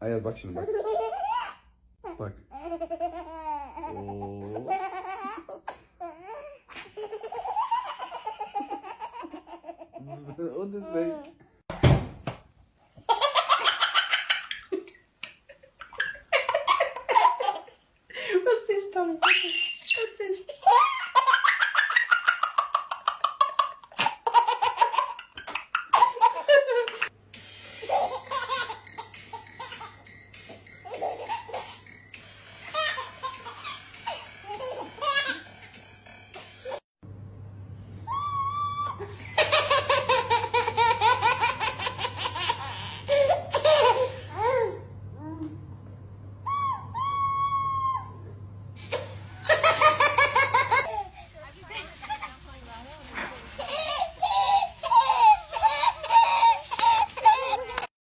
Ayaz bak şimdi bak. Bak. Oo. o düzmek. Was ist damit?